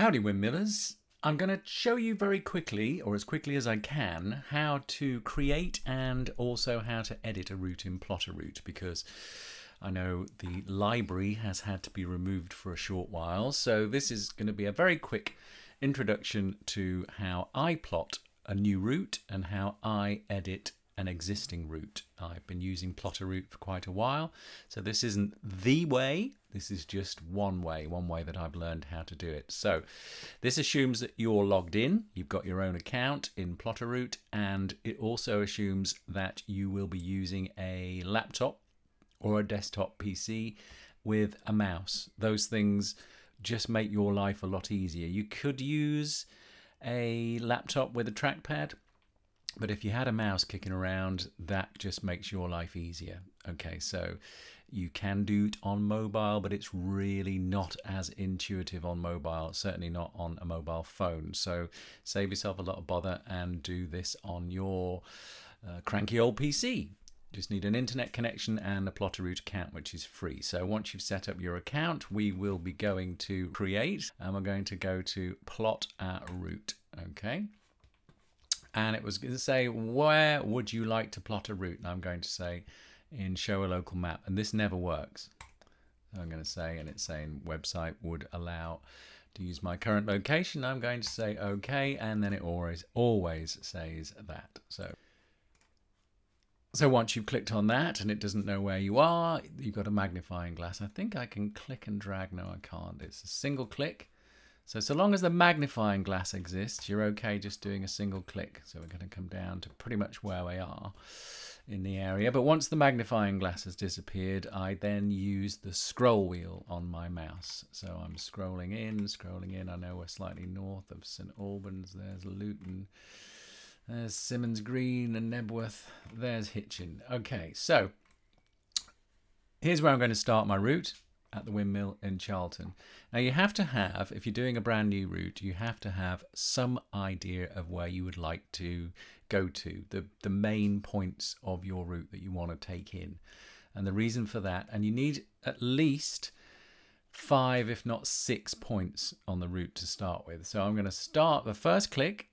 Howdy windmillers. I'm going to show you very quickly, or as quickly as I can, how to create and also how to edit a route in Plotter Plotaroute because I know the library has had to be removed for a short while. So this is going to be a very quick introduction to how I plot a new route and how I edit an existing route. I've been using Plotter Plotaroute for quite a while, so this isn't the way, this is just one way, one way that I've learned how to do it. So this assumes that you're logged in, you've got your own account in Plotaroute, and it also assumes that you will be using a laptop or a desktop PC with a mouse. Those things just make your life a lot easier. You could use a laptop with a trackpad, but if you had a mouse kicking around, that just makes your life easier. Okay, so you can do it on mobile, but it's really not as intuitive on mobile, certainly not on a mobile phone. So save yourself a lot of bother and do this on your uh, cranky old PC. Just need an internet connection and a Plotaroute account, which is free. So once you've set up your account, we will be going to create and we're going to go to plot a route. Okay and it was going to say where would you like to plot a route and I'm going to say in show a local map and this never works. I'm going to say and it's saying website would allow to use my current location. I'm going to say okay and then it always always says that. So so once you've clicked on that and it doesn't know where you are you've got a magnifying glass. I think I can click and drag. No I can't. It's a single click. So, so long as the magnifying glass exists, you're okay just doing a single click. So we're going to come down to pretty much where we are in the area. But once the magnifying glass has disappeared, I then use the scroll wheel on my mouse. So I'm scrolling in, scrolling in. I know we're slightly north of St Albans. There's Luton. There's Symonds Green and Knebworth. There's Hitchin. Okay, so here's where I'm going to start my route at the windmill in Charlton. Now, you have to have, if you're doing a brand new route, you have to have some idea of where you would like to go to, the, the main points of your route that you want to take in. And the reason for that, and you need at least five, if not six points on the route to start with. So I'm going to start, the first click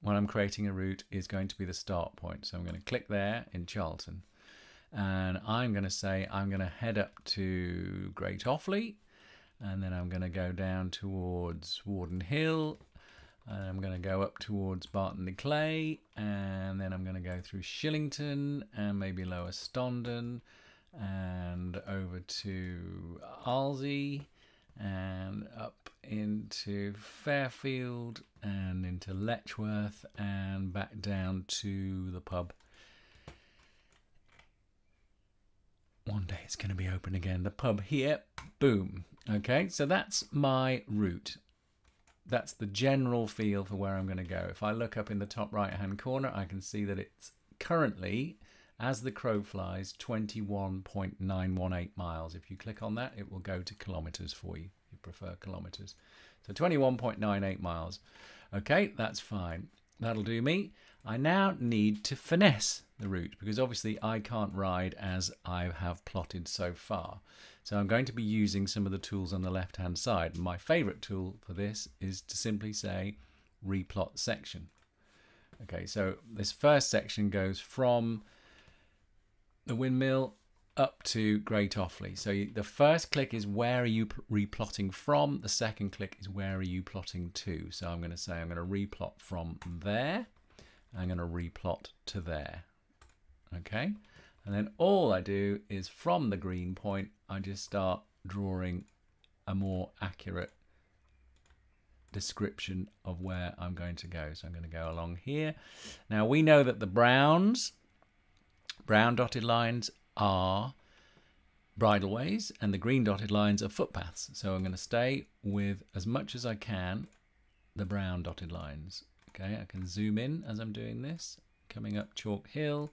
when I'm creating a route is going to be the start point. So I'm going to click there in Charlton and I'm going to say I'm going to head up to Great Offley and then I'm going to go down towards Warden Hill and I'm going to go up towards Barton le Clay and then I'm going to go through Shillington and maybe Lower Stondon and over to Arlesey and up into Fairfield and into Letchworth and back down to the pub one day it's going to be open again. The pub here, boom. Okay, so that's my route. That's the general feel for where I'm going to go. If I look up in the top right hand corner, I can see that it's currently, as the crow flies, 21.918 miles. If you click on that, it will go to kilometers for you. You prefer kilometers. So 21.98 miles. Okay, that's fine. That'll do me. I now need to finesse the route because obviously I can't ride as I have plotted so far. So I'm going to be using some of the tools on the left hand side. My favorite tool for this is to simply say replot section. Okay, so this first section goes from the windmill up to Great Offley. So the first click is where are you replotting from? The second click is where are you plotting to? So I'm going to say I'm going to replot from there. I'm going to replot to there. Okay, and then all I do is from the green point, I just start drawing a more accurate description of where I'm going to go. So I'm going to go along here. Now we know that the browns, brown dotted lines are bridleways and the green dotted lines are footpaths. So I'm going to stay with as much as I can the brown dotted lines. Okay, I can zoom in as I'm doing this. Coming up Chalk Hill.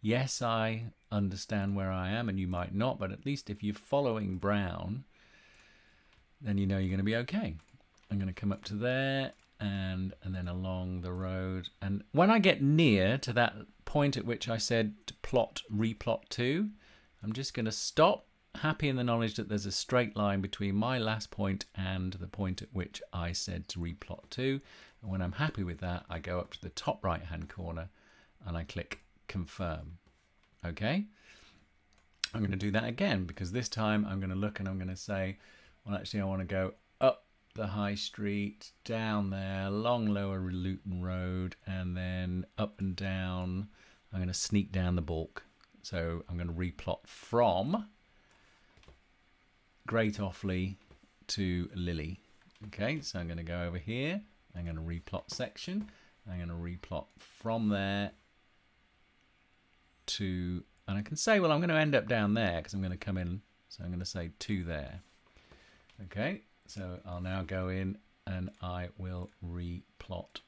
Yes, I understand where I am and you might not, but at least if you're following brown, then you know you're going to be okay. I'm going to come up to there and and then along the road. And when I get near to that point at which I said to plot, replot to, I'm just going to stop happy in the knowledge that there's a straight line between my last point and the point at which I said to replot to. When I'm happy with that, I go up to the top right hand corner and I click confirm. Okay. I'm going to do that again because this time I'm going to look and I'm going to say, well, actually, I want to go up the high street, down there, along Lower Luton Road, and then up and down. I'm going to sneak down the balk. So I'm going to replot from Great Offley to Lilley. Okay, so I'm going to go over here. I'm going to replot section. I'm going to replot from there to, and I can say, well, I'm going to end up down there because I'm going to come in. So I'm going to say to there. Okay, so I'll now go in and I will replot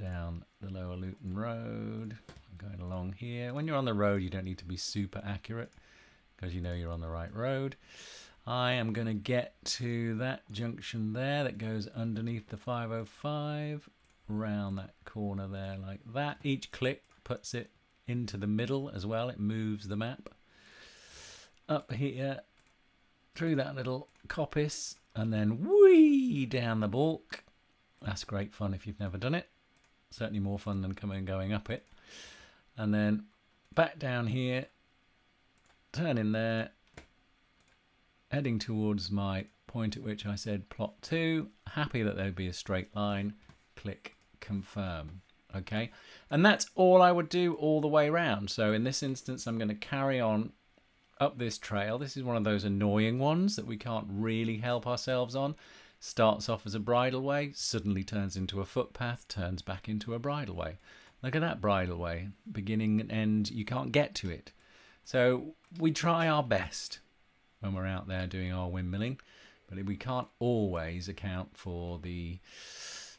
down the lower Luton Road. I'm going along here. When you're on the road, you don't need to be super accurate because you know you're on the right road. I am going to get to that junction there that goes underneath the 505, round that corner there like that. Each click puts it into the middle as well. It moves the map. Up here, through that little coppice, and then whee down the balk. That's great fun if you've never done it. Certainly more fun than coming and going up it. And then back down here, turn in there, heading towards my point at which I said plot 2. Happy that there'd be a straight line. Click confirm. Okay? And that's all I would do all the way around so in this instance I'm going to carry on up this trail. This is one of those annoying ones that we can't really help ourselves on. Starts off as a bridleway suddenly turns into a footpath turns back into a bridleway look at that bridleway beginning and end. You can't get to it. So we try our best when we're out there doing our windmilling but we can't always account for the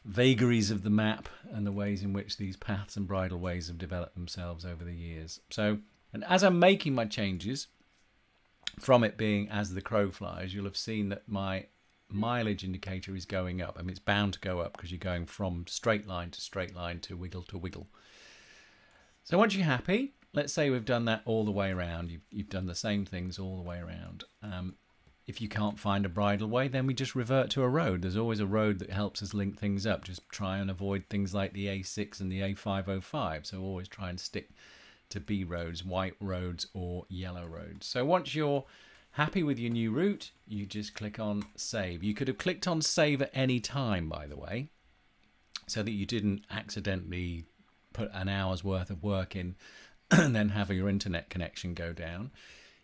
vagaries of the map and the ways in which these paths and bridleways have developed themselves over the years. So, and as I'm making my changes from it being as the crow flies, you'll have seen that my mileage indicator is going up. I mean, it's bound to go up because you're going from straight line to straight line to wiggle to wiggle. So once you're happy, let's say we've done that all the way around. You've, you've done the same things all the way around. Um, if you can't find a bridleway, then we just revert to a road. There's always a road that helps us link things up. Just try and avoid things like the A6 and the A505. So always try and stick to B roads, white roads, or yellow roads. So once you're happy with your new route, you just click on save. You could have clicked on save at any time, by the way, so that you didn't accidentally put an hour's worth of work in and then have your internet connection go down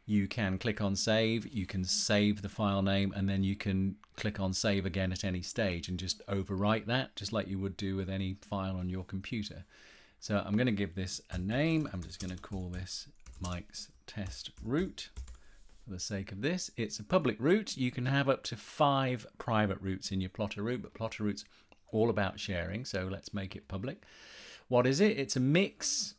you can click on save, you can save the file name, and then you can click on save again at any stage and just overwrite that, just like you would do with any file on your computer. So I'm going to give this a name. I'm just going to call this Mike's test route for the sake of this. It's a public route. You can have up to five private routes in your Plotaroute, but Plotaroute's all about sharing, so let's make it public. What is it? It's a mix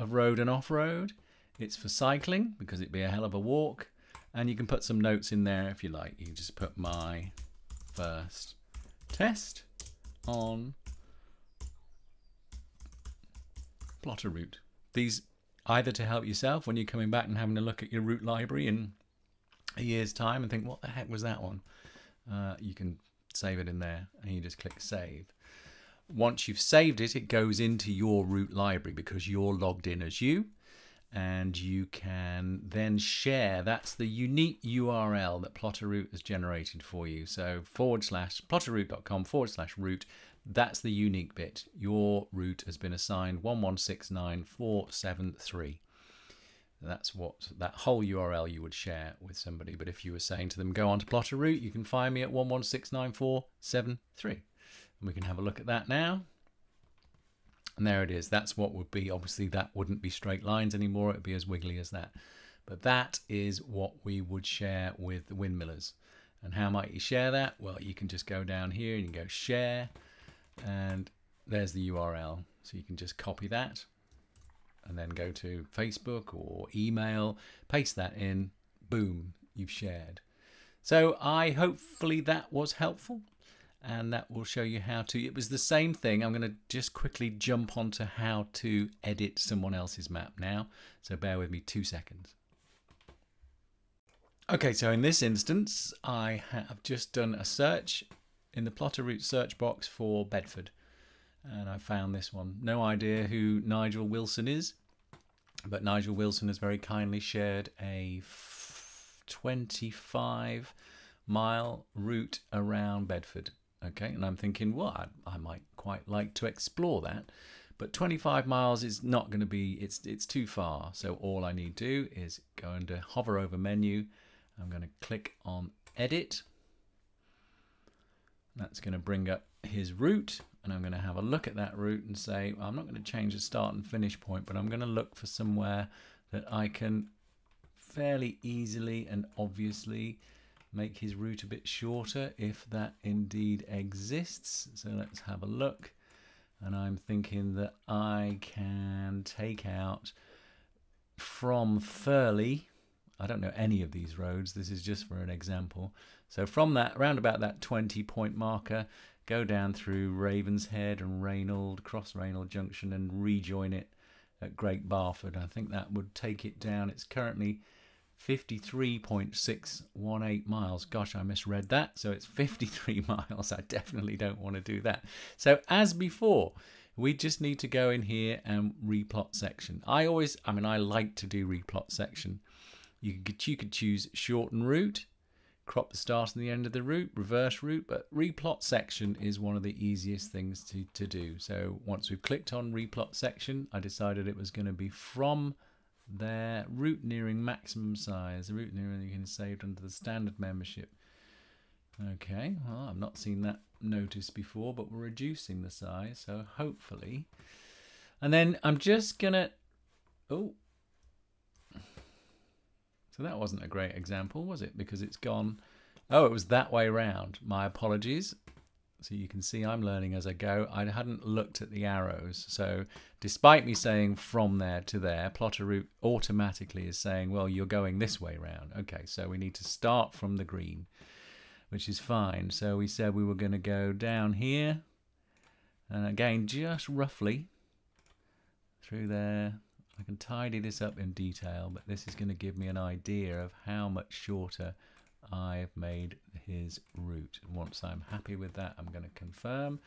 of road and off-road. It's for cycling because it'd be a hell of a walk. And you can put some notes in there if you like. You can just put my first test on Plotaroute. These either to help yourself when you're coming back and having a look at your route library in a year's time and think, what the heck was that one? Uh, you can save it in there and you just click save. Once you've saved it, it goes into your route library because you're logged in as you and you can then share. That's the unique URL that Plotaroute has generated for you. So forward slash plotaroute.com forward slash route. That's the unique bit. Your route has been assigned 1169473. That's what that whole URL you would share with somebody. But if you were saying to them, go on to Plotaroute, you can find me at 1169473. And we can have a look at that now. And there it is. That's what would be, obviously that wouldn't be straight lines anymore. It would be as wiggly as that. But that is what we would share with the windmillers. And how might you share that? Well, you can just go down here and you go share and there's the URL. So you can just copy that and then go to Facebook or email, paste that in, boom, you've shared. So I hopefully that was helpful and that will show you how to. It was the same thing. I'm going to just quickly jump onto how to edit someone else's map now. So bear with me two seconds. Okay, so in this instance, I have just done a search in the Plotaroute search box for Bedford. And I found this one. No idea who Nigel Wilson is, but Nigel Wilson has very kindly shared a 25 mile route around Bedford. Okay, and I'm thinking, well, I, might quite like to explore that. But 25 miles is not going to be, it's, it's too far. So all I need to do is go and uh, hover over menu. I'm going to click on edit. That's going to bring up his route and I'm going to have a look at that route and say, well, I'm not going to change the start and finish point, but I'm going to look for somewhere that I can fairly easily and obviously make his route a bit shorter if that indeed exists. So let's have a look. And I'm thinking that I can take out from Furley. I don't know any of these roads, this is just for an example. So from that, around about that 20 point marker, go down through Ravenshead and Renhold, cross Renhold Junction and rejoin it at Great Barford. I think that would take it down. It's currently 53.618 miles. Gosh, I misread that. So it's 53 miles. I definitely don't want to do that. So as before, we just need to go in here and replot section. I always, I mean, I like to do replot section. You could, you could choose shorten route, crop the start and the end of the route, reverse route, but replot section is one of the easiest things to, to do. So once we've clicked on replot section, I decided it was going to be from there, route nearing maximum size, the route nearing you can saved under the standard membership. Okay, well, I've not seen that notice before, but we're reducing the size, so hopefully. And then I'm just gonna, oh, so that wasn't a great example, was it? Because it's gone, oh, it was that way round. My apologies. So you can see I'm learning as I go. I hadn't looked at the arrows. So despite me saying from there to there, Plotaroute automatically is saying, well, you're going this way round. Okay, so we need to start from the green, which is fine. So we said we were going to go down here. And again, just roughly through there. I can tidy this up in detail, but this is going to give me an idea of how much shorter I've made his route. Once I'm happy with that, I'm going to confirm.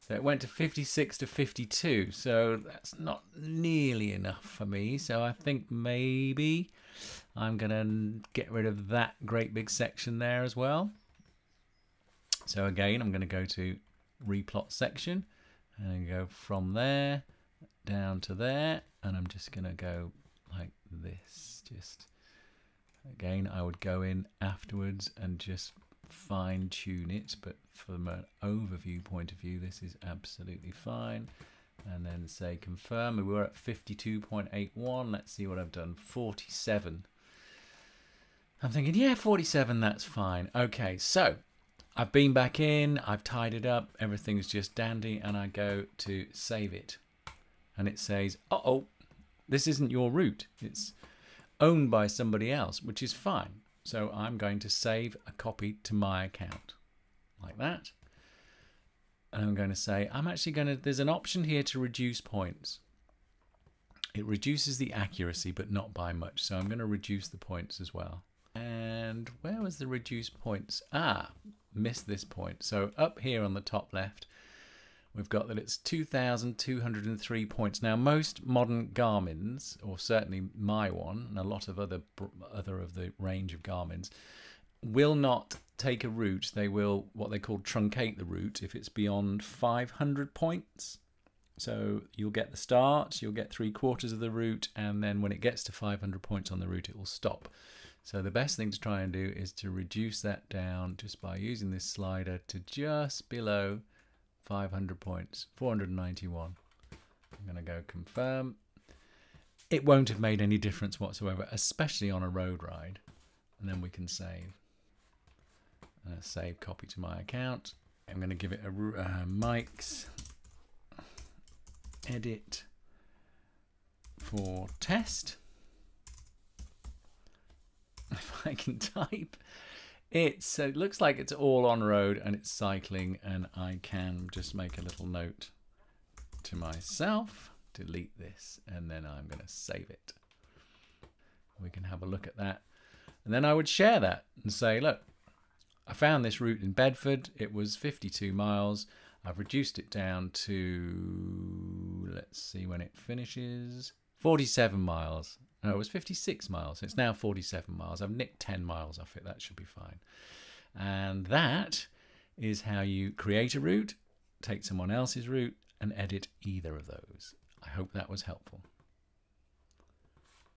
So it went to 56 to 52, so that's not nearly enough for me. So I think maybe I'm going to get rid of that great big section there as well. So again, I'm going to go to replot section and go from there down to there, and I'm just going to go like this, just Again, I would go in afterwards and just fine tune it, but from an overview point of view, this is absolutely fine. And then say confirm. We were at 52.81. Let's see what I've done. 47. I'm thinking, yeah, 47, that's fine. Okay, so I've been back in, I've tied it up, everything's just dandy, and I go to save it. And it says, uh oh, this isn't your route. It's owned by somebody else, which is fine. So I'm going to save a copy to my account like that. And I'm going to say, I'm actually going to, there's an option here to reduce points. It reduces the accuracy, but not by much. So I'm going to reduce the points as well. And where was the reduce points? Ah, missed this point. So up here on the top left, we've got that it's 2,203 points. Now, most modern Garmin's, or certainly my one, and a lot of other other of the range of Garmin's, will not take a route. They will what they call truncate the route if it's beyond 500 points. So you'll get the start, you'll get three quarters of the route, and then when it gets to 500 points on the route, it will stop. So the best thing to try and do is to reduce that down just by using this slider to just below 500 points, 491. I'm going to go confirm. It won't have made any difference whatsoever, especially on a road ride. And then we can save. Uh, save copy to my account. I'm going to give it a uh, Mike's edit for test. If I can type. It's uh, it looks like it's all on road and it's cycling and I can just make a little note to myself, delete this, and then I'm going to save it. We can have a look at that. And then I would share that and say, look, I found this route in Bedford. It was 52 miles. I've reduced it down to, let's see when it finishes, 47 miles. No, it was 56 miles. It's now 47 miles. I've nicked 10 miles off it. That should be fine. And that is how you create a route, take someone else's route, and edit either of those. I hope that was helpful.